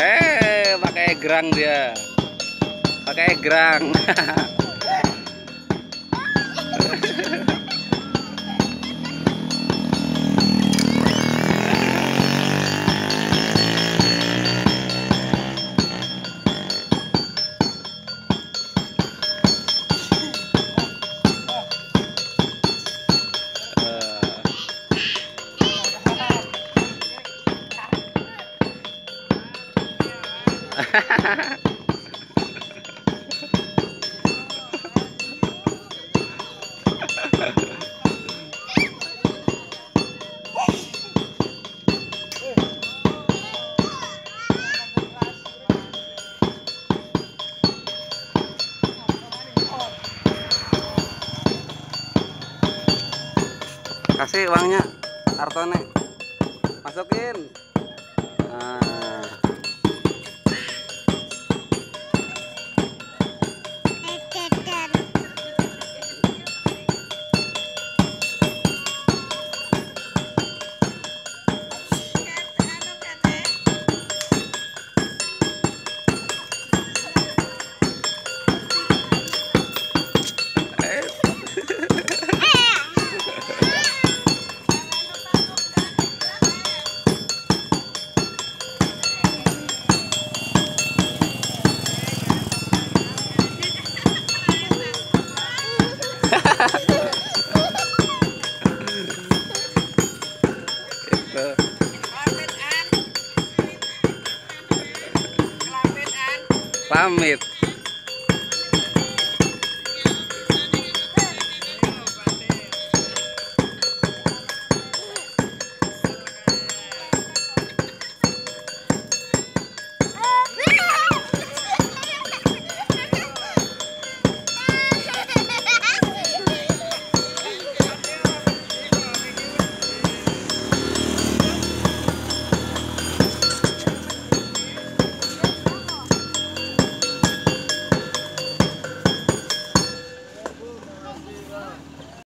eh pakai gerang dia. Pakai gerang. kasih uangnya kartonnya masukin nah. Pamit